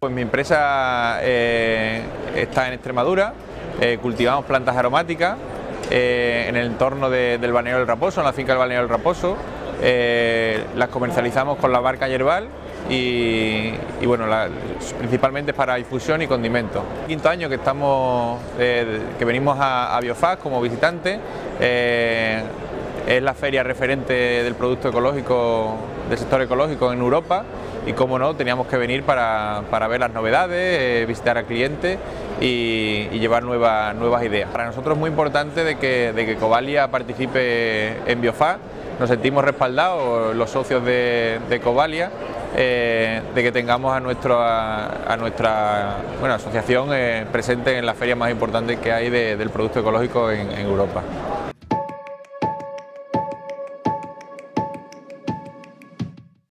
Pues mi empresa eh, está en Extremadura, eh, cultivamos plantas aromáticas eh, en el entorno del Balneario del Raposo, en la finca del Balneario del Raposo, las comercializamos con la barca yerbal y, bueno, principalmente para infusión y condimentos. Quinto año que estamos, que venimos a, a Biofaz como visitantes, es la feria referente del producto ecológico, del sector ecológico en Europa y como no, teníamos que venir para, ver las novedades, eh, visitar al cliente y, llevar nuevas, nuevas ideas. Para nosotros es muy importante de que, de que Covalia participe en Biofaz, nos sentimos respaldados los socios de, Covalia, eh, de que tengamos a, nuestro, a, nuestra bueno, asociación eh, presente en la feria más importante que hay del producto ecológico en Europa.